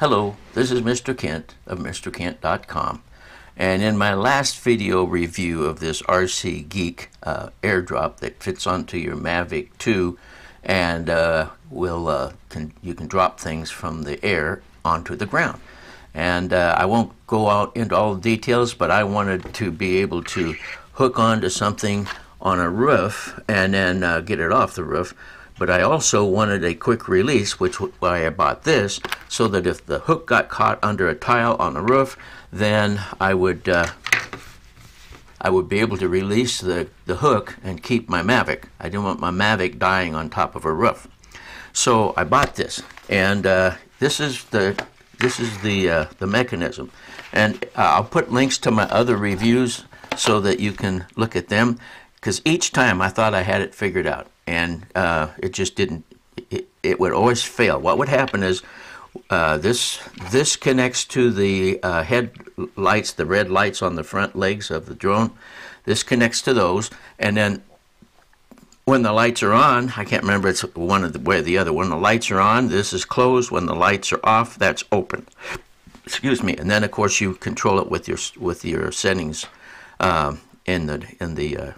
Hello, this is Mr. Kent of MrKent.com. And in my last video review of this RC Geek uh, airdrop that fits onto your Mavic 2 and uh, will uh, can, you can drop things from the air onto the ground. And uh, I won't go out into all the details, but I wanted to be able to hook onto something on a roof and then uh, get it off the roof but I also wanted a quick release, which why I bought this, so that if the hook got caught under a tile on the roof, then I would uh, I would be able to release the, the hook and keep my Mavic. I didn't want my Mavic dying on top of a roof. So I bought this, and uh, this is the this is the uh, the mechanism, and uh, I'll put links to my other reviews so that you can look at them. Because each time I thought I had it figured out and uh, it just didn't. It, it, would always fail. What would happen is uh, this this connects to the uh, headlights, the red lights on the front legs of the drone. This connects to those, and then when the lights are on, I can't remember it's one of the way or the other. When the lights are on, this is closed. When the lights are off, that's open. Excuse me. And then of course you control it with your with your settings um, in the in the uh,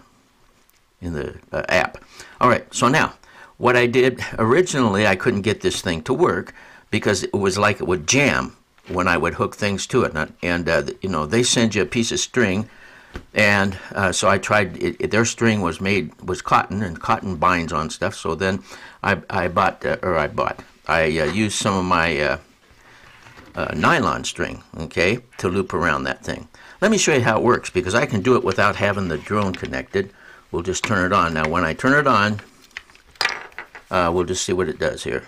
in the uh, app. All right, so now what I did originally, I couldn't get this thing to work because it was like it would jam when I would hook things to it. And, uh, you know, they send you a piece of string. And uh, so I tried, it, it, their string was made, was cotton, and cotton binds on stuff. So then I, I bought, uh, or I bought, I uh, used some of my uh, uh, nylon string, okay, to loop around that thing. Let me show you how it works because I can do it without having the drone connected we'll just turn it on. Now when I turn it on, uh, we'll just see what it does here.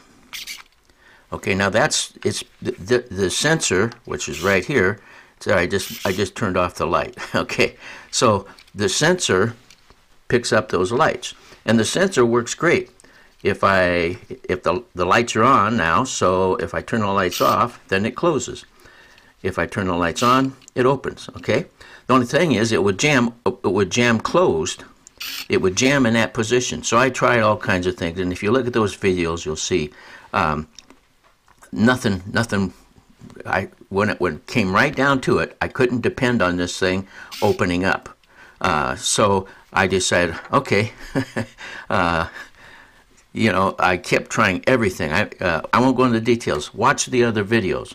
Okay, now that's it's the, the, the sensor, which is right here. So I just I just turned off the light. Okay, so the sensor picks up those lights, and the sensor works great. If I if the the lights are on now, so if I turn the lights off, then it closes. If I turn the lights on, it opens. Okay. The only thing is, it would jam it would jam closed it would jam in that position. So I tried all kinds of things, and if you look at those videos, you'll see um, nothing, nothing. I when it when it came right down to it, I couldn't depend on this thing opening up. Uh, so I decided, okay, uh, you know, I kept trying everything. I uh, I won't go into the details. Watch the other videos.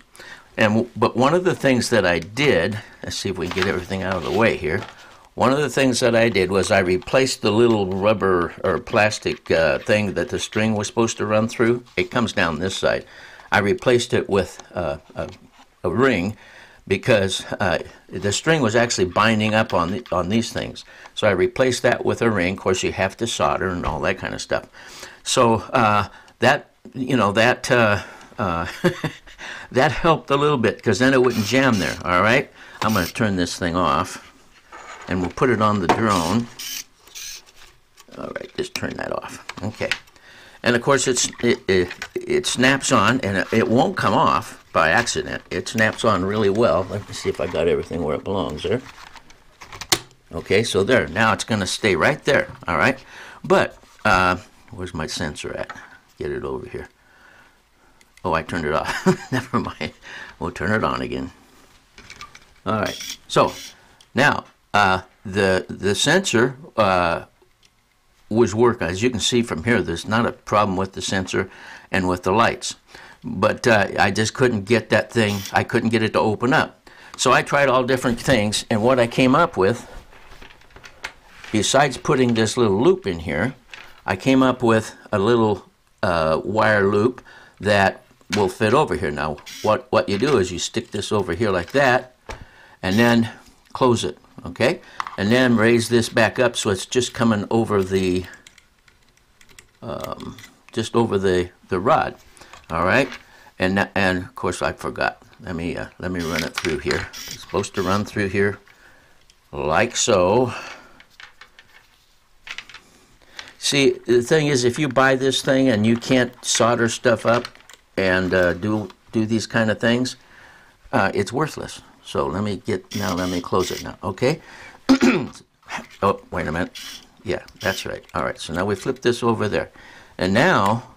And but one of the things that I did, let's see if we can get everything out of the way here. One of the things that I did was I replaced the little rubber or plastic uh, thing that the string was supposed to run through. It comes down this side. I replaced it with uh, a, a, ring because uh, the string was actually binding up on the, on these things. So I replaced that with a ring. Of course, you have to solder and all that kind of stuff. So uh, that you know that uh, uh, that helped a little bit because then it wouldn't jam there. All right, I'm going to turn this thing off and we'll put it on the drone. All right, just turn that off. Okay. And of course, it's, it, it, it snaps on, and it, won't come off by accident. It snaps on really well. Let me see if I got everything where it belongs there. Okay, so there. Now it's going to stay right there, all right? But, uh, where's my sensor at? Get it over here. Oh, I turned it off. Never mind. We'll turn it on again. All right. So, now, uh, the the sensor uh, was working. As you can see from here, there's not a problem with the sensor and with the lights. But uh, I just couldn't get that thing, I couldn't get it to open up. So I tried all different things, and what I came up with, besides putting this little loop in here, I came up with a little uh, wire loop that will fit over here. Now, what, what you do is you stick this over here like that, and then close it okay? And then raise this back up so it's just coming over the, um, just over the, the rod, all right? And, and of course I forgot. Let me, uh, let me run it through here. It's supposed to run through here like so. See, the thing is, if you buy this thing and you can't solder stuff up and uh, do do these kind of things, uh, it's worthless. So let me get, now let me close it now, okay? oh, wait a minute. Yeah, that's right. All right, so now we flip this over there. And now,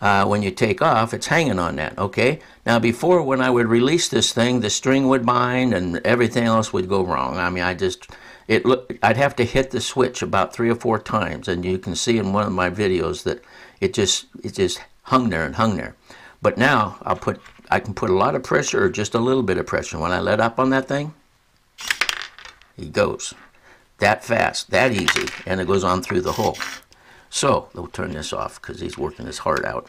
uh, when you take off, it's hanging on that, okay? Now, before, when I would release this thing, the string would bind and everything else would go wrong. I mean, I just, it look, I'd have to hit the switch about three or four times, and you can see in one of my videos that it just, it just hung there and hung there. But now, I'll put, I can put a lot of pressure or just a little bit of pressure. When I let up on that thing, he goes. That fast, that easy, and it goes on through the hole. So, we'll turn this off because he's working his heart out.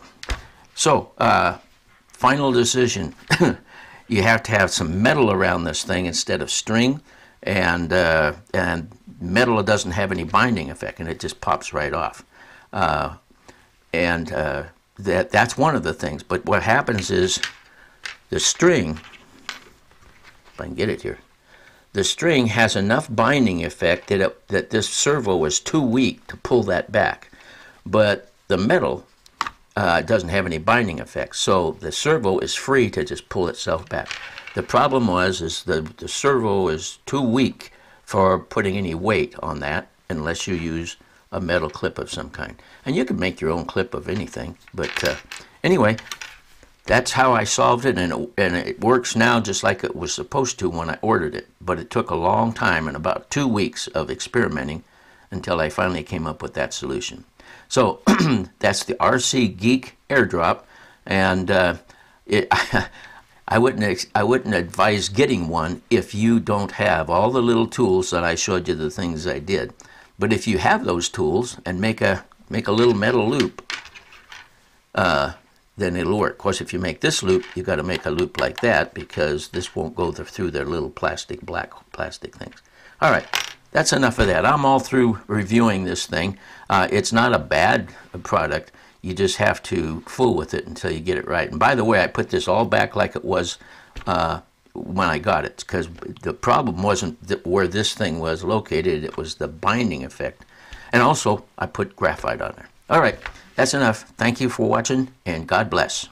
So, uh, final decision. you have to have some metal around this thing instead of string, and uh, and metal doesn't have any binding effect, and it just pops right off. Uh, and uh, that that's one of the things. But what happens is the string, if I can get it here, the string has enough binding effect that, it, that this servo is too weak to pull that back. But the metal uh, doesn't have any binding effect, so the servo is free to just pull itself back. The problem was is the, the servo is too weak for putting any weight on that unless you use a metal clip of some kind. And you can make your own clip of anything. But uh, anyway, that's how I solved it, and it, and it works now just like it was supposed to when I ordered it. But it took a long time and about two weeks of experimenting until I finally came up with that solution. So that's the RC Geek airdrop, and uh, it, I wouldn't I wouldn't advise getting one if you don't have all the little tools that I showed you the things I did. But if you have those tools and make a make a little metal loop, uh, then it'll work. Of course, if you make this loop, you've got to make a loop like that because this won't go through their little plastic, black plastic things. All right, that's enough of that. I'm all through reviewing this thing. Uh, it's not a bad product. You just have to fool with it until you get it right. And by the way, I put this all back like it was uh, when I got it because the problem wasn't that where this thing was located, it was the binding effect. And also, I put graphite on there. All right. That's enough. Thank you for watching, and God bless.